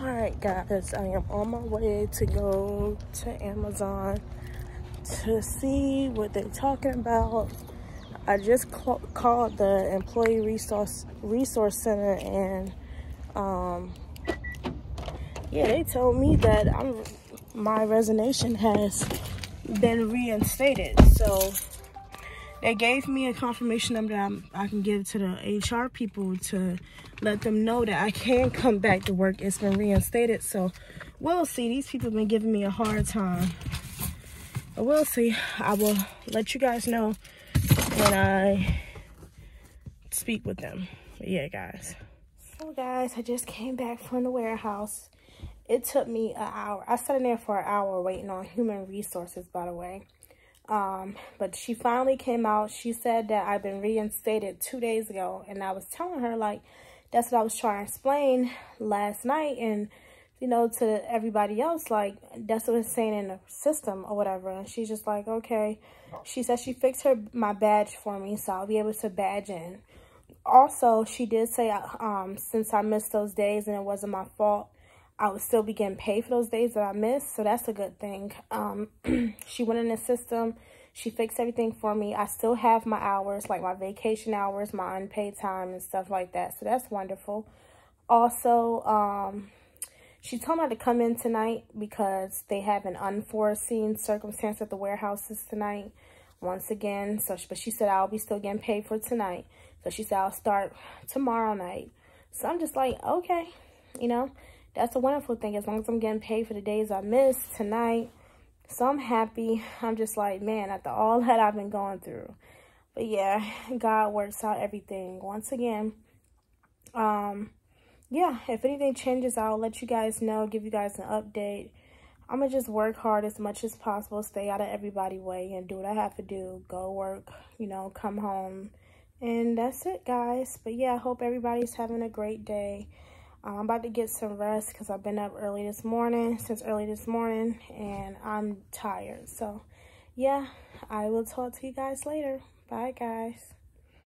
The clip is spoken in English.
all right guys i am on my way to go to amazon to see what they're talking about. I just called the employee resource resource center and um yeah they told me that i'm my resignation has been reinstated so they gave me a confirmation number that I'm, i can give to the HR people to let them know that I can come back to work. It's been reinstated. So we'll see. These people have been giving me a hard time. But we'll see. I will let you guys know when I speak with them. But yeah, guys. So guys, I just came back from the warehouse. It took me an hour. I sat in there for an hour waiting on human resources, by the way. Um, but she finally came out. She said that I've been reinstated two days ago. And I was telling her, like, that's what I was trying to explain last night. And, you know, to everybody else, like, that's what it's saying in the system or whatever. And she's just like, okay. She said she fixed her my badge for me, so I'll be able to badge in. Also, she did say, um, since I missed those days and it wasn't my fault, I would still be getting paid for those days that I missed. So that's a good thing. Um, she went in the system. She fixed everything for me. I still have my hours, like my vacation hours, my unpaid time and stuff like that. So that's wonderful. Also, um, she told me to come in tonight because they have an unforeseen circumstance at the warehouses tonight. Once again, so but she said I'll be still getting paid for tonight. So she said I'll start tomorrow night. So I'm just like, okay, you know that's a wonderful thing as long as I'm getting paid for the days I missed tonight. So I'm happy. I'm just like, man, after all that I've been going through. But yeah, God works out everything. Once again, um, yeah, if anything changes, I'll let you guys know, give you guys an update. I'm going to just work hard as much as possible, stay out of everybody's way and do what I have to do. Go work, you know, come home. And that's it, guys. But yeah, I hope everybody's having a great day. I'm about to get some rest because I've been up early this morning, since early this morning, and I'm tired. So, yeah, I will talk to you guys later. Bye, guys.